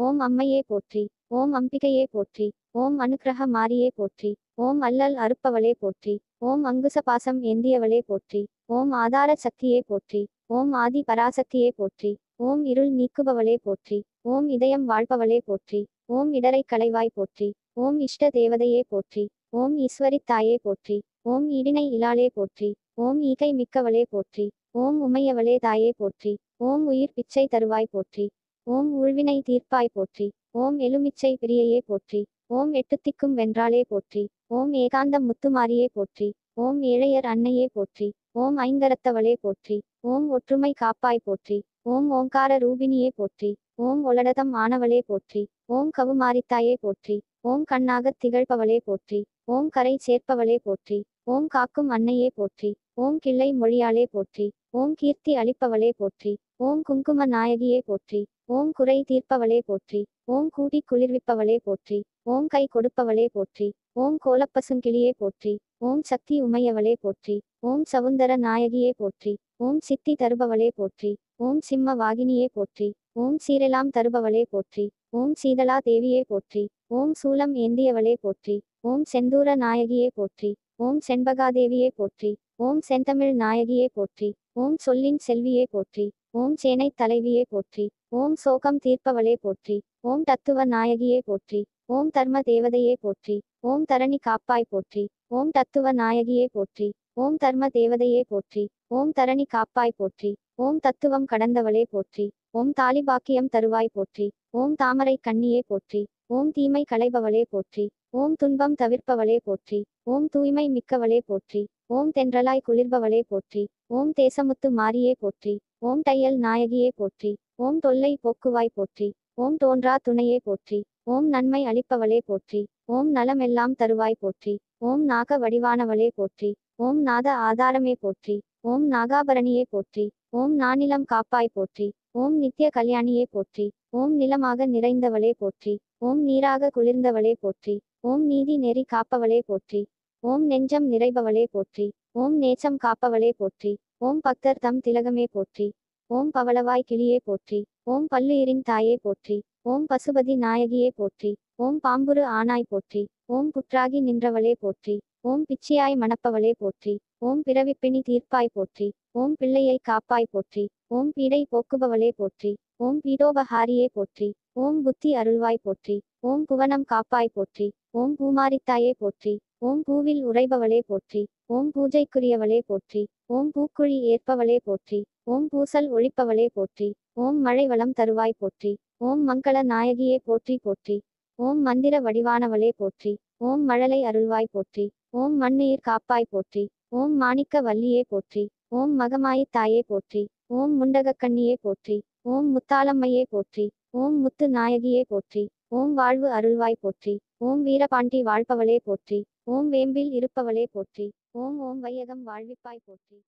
ஓம் அம்மையே போற்றி ஓம் அம்பிகையே போற்றி ஓம் அனுக்கிரக மாரியே போற்றி ஓம் அல்லல் அறுப்பவளே போற்றி ஓம் அங்குச பாசம் ஏந்தியவளே போற்றி ஓம் ஆதார சக்தியே போற்றி ஓம் ஆதி பராசக்தியே போற்றி ஓம் இருள் நீக்குபவளே போற்றி ஓம் இதயம் வாழ்பவளே போற்றி ஓம் இடரை கலைவாய் போற்றி ஓம் இஷ்ட தேவதையே போற்றி ஓம் ஈஸ்வரித் தாயே போற்றி ஓம் இடினை இலாளே போற்றி ஓம் ஈகை மிக்கவளே போற்றி ஓம் உமையவளே தாயே போற்றி ஓம் உயிர் பிச்சை தருவாய் போற்றி ஓம் உழ்வினை தீர்ப்பாய் போற்றி ஓம் எலுமிச்சை பிரியையே போற்றி ஓம் எட்டுத்திக்கும் வென்றாலே போற்றி ஓம் ஏகாந்தம் முத்துமாரியே போற்றி ஓம் ஏழையர் அன்னையே போற்றி ஓம் ஐங்கரத்தவளே போற்றி ஓம் ஒற்றுமை காப்பாய் போற்றி ஓம் ஓங்கார ரூபினியே போற்றி ஓம் ஒலடதம் ஆனவளே போற்றி ஓம் கவுமாரித்தாயே போற்றி ஓம் கண்ணாகத் திகழ்பவளே போற்றி ஓம் கரை சேர்ப்பவளே போற்றி ஓம் காக்கும் அன்னையே போற்றி ஓம் கிள்ளை மொழியாலே போற்றி ஓம் கீர்த்தி அளிப்பவளே போற்றி ஓம் குங்கும நாயகியே போற்றி ஓம் குறை தீர்ப்பவளே போற்றி ஓம் கூடி குளிர்விப்பவளே போற்றி ஓம் கை கொடுப்பவளே போற்றி ஓம் கோலப்பசுங்கிளியே போற்றி ஓம் சக்தி உமையவளே போற்றி ஓம் சவுந்தர நாயகியே போற்றி ஓம் சித்தி தருபவளே போற்றி ஓம் சிம்ம வாகினியே போற்றி ஓம் சீரெலாம் தருபவளே போற்றி ஓம் சீதலா தேவியே போற்றி ஓம் சூலம் ஏந்தியவளே போற்றி ஓம் செந்தூர நாயகியே போற்றி ஓம் செண்பகாதேவியே போற்றி ஓம் செந்தமிழ் நாயகியே போற்றி ஓம் சொல்லின் செல்வியே போற்றி ஓம் சேனைத் தலைவியே போற்றி ஓம் சோகம் தீர்ப்பவளே போற்றி ஓம் தத்துவ நாயகியே போற்றி ஓம் தர்ம தேவதையே போற்றி ஓம் தரணி காப்பாய் போற்றி ஓம் தத்துவ நாயகியே போற்றி ஓம் தர்ம தேவதையே போற்றி ஓம் தரணி காப்பாய் போற்றி ஓம் தத்துவம் கடந்தவளே போற்றி ஓம் தாலிபாக்கியம் தருவாய் போற்றி ஓம் தாமரை கண்ணியே போற்றி ஓம் தீமை களைபவளே போற்றி ஓம் துன்பம் தவிர்ப்பவளே போற்றி ஓம் தூய்மை மிக்கவளே போற்றி ஓம் தென்றலாய் குளிர்பவளே போற்றி ஓம் தேசமுத்து மாரியே போற்றி ஓம் தையல் நாயகியே போற்றி ஓம் தொல்லை போக்குவாய் போற்றி ஓம் தோன்றா துணையே போற்றி ஓம் நன்மை அளிப்பவளே போற்றி ஓம் நலமெல்லாம் தருவாய் போற்றி ஓம் நாக வடிவானவளே போற்றி ஓம் நாத ஆதாரமே போற்றி ஓம் நாகாபரணியே போற்றி ஓம் நானிலம் காப்பாய் போற்றி ஓம் நித்திய கல்யாணியே போற்றி ஓம் நிலமாக நிறைந்தவளே போற்றி ஓம் நீராக குளிர்ந்தவளே போற்றி ஓம் நீதி நெறி காப்பவளே போற்றி ஓம் நெஞ்சம் நிறைபவளே போற்றி ஓம் நேச்சம் காப்பவளே போற்றி ஓம் பக்தர் தம் திலகமே போற்றி ஓம் பவளவாய் கிளியே போற்றி ஓம் பல்லுயிரின் தாயே போற்றி ஓம் பசுபதி நாயகியே போற்றி ஓம் பாம்புரு ஆனாய் போற்றி ஓம் புற்றாகி நின்றவளே போற்றி ஓம் பிச்சியாய் மணப்பவளே போற்றி ஓம் பிறவிப்பிணி தீர்ப்பாய் போற்றி ஓம் பிள்ளையை காப்பாய் போற்றி ஓம் பீடை போக்குபவளே போற்றி ஓம் பீடோபஹாரியே போற்றி ஓம் புத்தி அருள்வாய் போற்றி ஓம் புவனம் காப்பாய் போற்றி ஓம் பூமாரித்தாயே போற்றி ஓம் பூவில் உறைபவளே போற்றி ஓம் பூஜைக்குரியவளே போற்றி ஓம் பூக்குழி ஏற்பவளே போற்றி ஓம் பூசல் ஒழிப்பவளே போற்றி ஓம் மழை வளம் தருவாய் போற்றி ஓம் மங்கள நாயகியே போற்றி போற்றி ஓம் மந்திர வடிவானவளே போற்றி ஓம் மழலை அருள்வாய் போற்றி ஓம் மண்ணுயிர் காப்பாய் போற்றி. ஓம் மாணிக்க வல்லியே போற்றி. ஓம் மகமாயித் தாயே போற்றி. ஓம் முண்டகக்கண்ணியே போற்றி. ஓம் முத்தாலம்மையே போற்றி. ஓம் முத்து நாயகியே போற்றி. ஓம் வாழ்வு அருள்வாய் போற்றி. ஓம் வீரபாண்டி வாழ்பவளே போற்றி. ஓம் வேம்பில் இருப்பவளே போற்றி. ஓம் ஓம் வையகம் வாழ்விப்பாய் போற்றி.